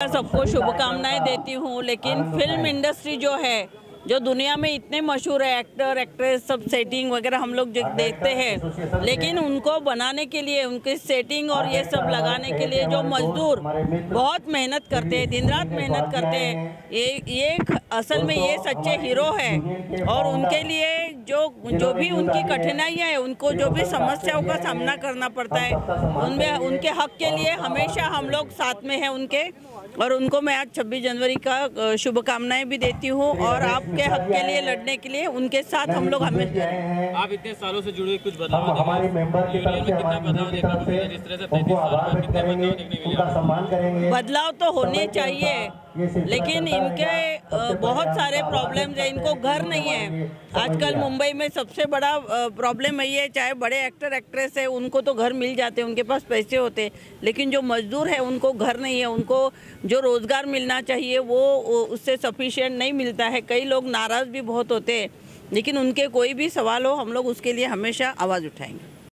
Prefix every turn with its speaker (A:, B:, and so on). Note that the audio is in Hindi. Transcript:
A: सबको शुभकामनाएँ देती हूँ, लेकिन फ़िल्म इंडस्ट्री जो है, जो दुनिया में इतने मशहूर है एक्टर एक्ट्रेस सब सेटिंग वगैरह हम लोग देखते हैं, लेकिन उनको बनाने के लिए, उनकी सेटिंग और ये सब लगाने के लिए जो मजदूर बहुत मेहनत करते हैं, दिन रात मेहनत करते हैं, ये ये असल में ये सच्चे हीरो हैं, और उनके लिए जो जो भी उनकी कठिनाइयाँ हैं, उनको जो भी समस्याओं का सामना करना पड़ता है, उनमें, उनके हक के लिए हमेशा हम लोग साथ में हैं उनके और उनको मैं आज 26 जनवरी का शुभकामनाएँ भी देती हूँ और आपके हक के लिए लड़ने के लिए उनके साथ हम लोग हमें।
B: आप इतने सालों से जुड़े हुए कुछ बदलाव
C: हम हमारे मेंबर की तरफ़ से हमारी
B: जिस तरह से
C: से उनको
B: 35 साल में
C: आह्वान
B: कितने
C: करेंगे
B: बदलाव देखने को
C: उनका सम्मान करेंगे।
A: बदलाव तो होने चाहिए। लेकिन इनके बहुत सारे प्रॉब्लम्स है। इनको घर नहीं है। आजकल मुंबई में सबसे बड़ा प्रॉब्लम यही है चाहे बड़े एक्टर एक्ट्रेस है उनको तो घर मिल जाते हैं उनके पास पैसे होते हैं। लेकिन जो मजदूर है उनको घर नहीं है। उनको जो रोज़गार मिलना चाहिए वो उससे सफिशिएंट नहीं मिलता है। कई लोग नाराज़ भी बहुत होते हैं। लेकिन उनके कोई भी सवाल हो हम लोग उसके लिए हमेशा आवाज़ उठाएँगे।